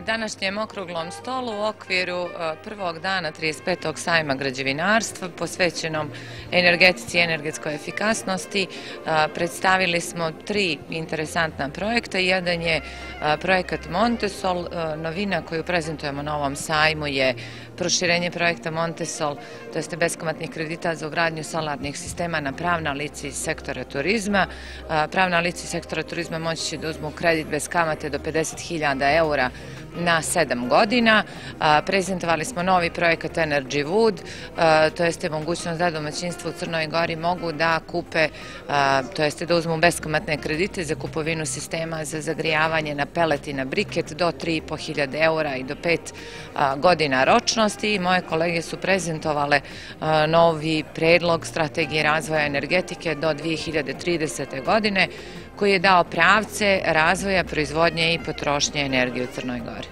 današnjem okruglom stolu u okviru e, prvog dana 35. sajma građevinarstva posvećenom energetici i energetskoj efikasnosti e, predstavili smo tri interesantna projekta. Jedan je e, projekat Montesol. Novina koju prezentujemo na ovom sajmu je proširenje projekta Montesol, to jeste beskomatnih kredita za ugradnju solarnih sistema na pravna lici sektora turizma. Pravna lici sektora turizma moći će da uzmu kredit bez kamate do 50.000 eura na sedam godina. Prezentovali smo novi projekat Energy Wood, to jeste mogućnost da domaćinstvo u Crnoj Gori mogu da kupe, to jeste da uzmu beskomatne kredite za kupovinu sistema za zagrijavanje na pelet i na briket do 3.500 eura i do 5 godina ročnosti. Moje kolege su prezentovale novi predlog strategije razvoja energetike do 2030. godine koji je dao pravce razvoja, proizvodnje i potrošnje energije u Crnoj Gori.